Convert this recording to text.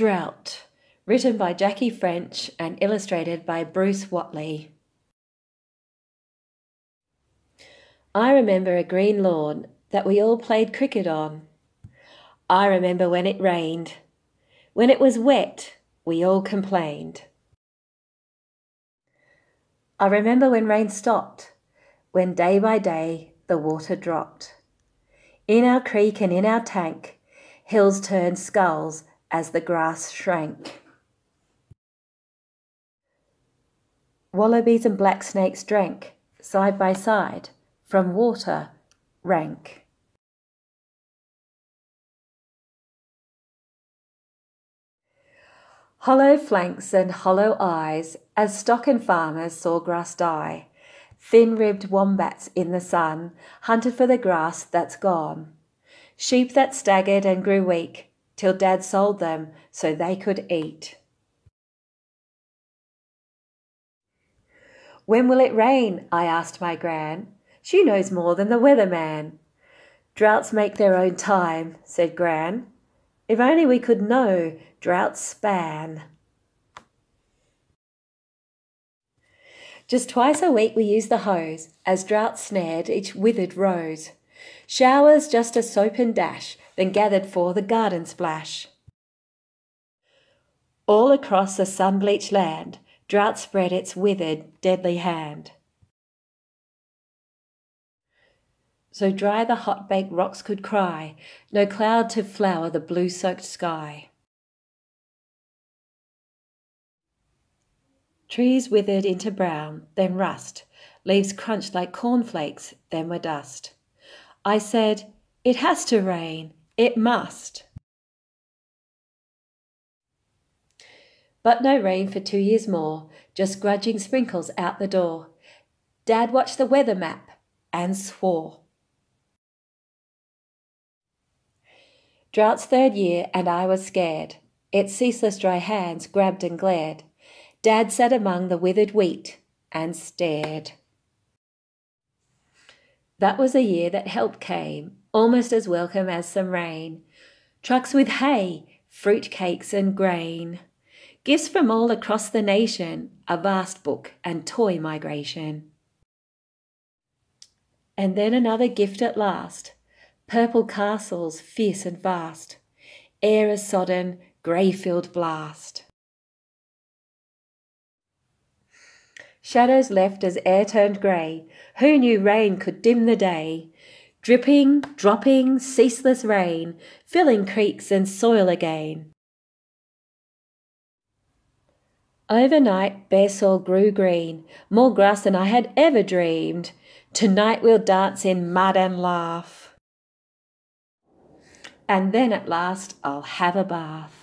Drought, written by Jackie French and illustrated by Bruce Whatley. I remember a green lawn that we all played cricket on. I remember when it rained. When it was wet, we all complained. I remember when rain stopped, when day by day the water dropped. In our creek and in our tank, hills turned skulls as the grass shrank. Wallabies and black snakes drank, side by side, from water rank. Hollow flanks and hollow eyes as stock and farmers saw grass die. Thin ribbed wombats in the sun hunted for the grass that's gone. Sheep that staggered and grew weak till Dad sold them so they could eat. When will it rain? I asked my Gran. She knows more than the weatherman. Droughts make their own time, said Gran. If only we could know droughts span. Just twice a week we use the hose, as drought snared each withered rose. Showers just a soap and dash, then gathered for the garden splash. All across the sun bleached land, drought spread its withered, deadly hand. So dry the hot baked rocks could cry, no cloud to flower the blue soaked sky. Trees withered into brown, then rust, leaves crunched like cornflakes, then were dust. I said, It has to rain, it must. But no rain for two years more, just grudging sprinkles out the door. Dad watched the weather map and swore. Drought's third year, and I was scared. Its ceaseless dry hands grabbed and glared. Dad sat among the withered wheat and stared. That was a year that help came, almost as welcome as some rain. Trucks with hay, fruit cakes, and grain. Gifts from all across the nation, a vast book and toy migration. And then another gift at last purple castles, fierce and vast, air a sodden, grey filled blast. Shadows left as air turned grey. Who knew rain could dim the day? Dripping, dropping, ceaseless rain, filling creeks and soil again. Overnight, bare soil grew green, more grass than I had ever dreamed. Tonight we'll dance in mud and laugh. And then at last I'll have a bath.